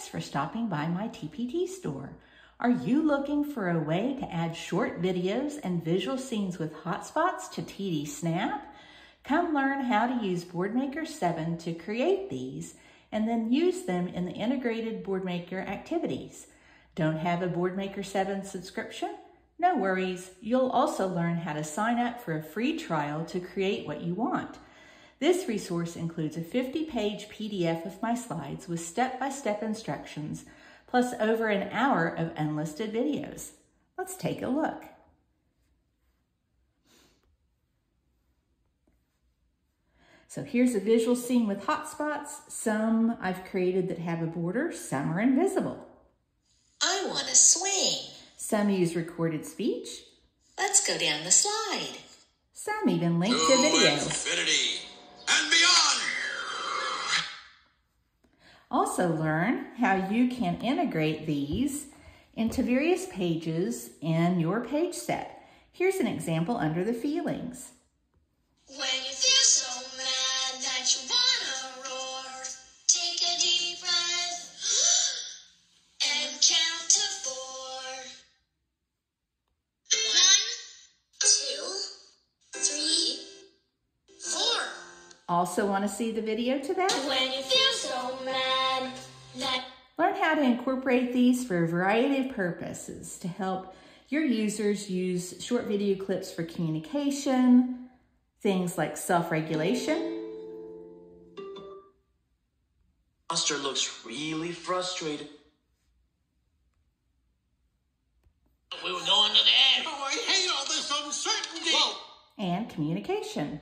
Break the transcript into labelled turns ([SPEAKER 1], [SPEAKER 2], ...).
[SPEAKER 1] Thanks for stopping by my TPT store. Are you looking for a way to add short videos and visual scenes with hotspots to TD Snap? Come learn how to use Boardmaker 7 to create these and then use them in the integrated Boardmaker activities. Don't have a Boardmaker 7 subscription? No worries, you'll also learn how to sign up for a free trial to create what you want. This resource includes a 50-page PDF of my slides with step-by-step -step instructions, plus over an hour of unlisted videos. Let's take a look. So here's a visual scene with hotspots. Some I've created that have a border, some are invisible.
[SPEAKER 2] I want to swing.
[SPEAKER 1] Some use recorded speech.
[SPEAKER 2] Let's go down the slide.
[SPEAKER 1] Some even link to, to video.
[SPEAKER 3] Infinity and beyond.
[SPEAKER 1] Also learn how you can integrate these into various pages in your page set. Here's an example under the feelings. Also want to see the video to that?
[SPEAKER 2] When you feel so mad that
[SPEAKER 1] Learn how to incorporate these for a variety of purposes to help your users use short video clips for communication, things like self-regulation.
[SPEAKER 4] Buster looks really frustrated.
[SPEAKER 3] We were going to the end. Oh, I hate all this uncertainty. Whoa.
[SPEAKER 1] And communication.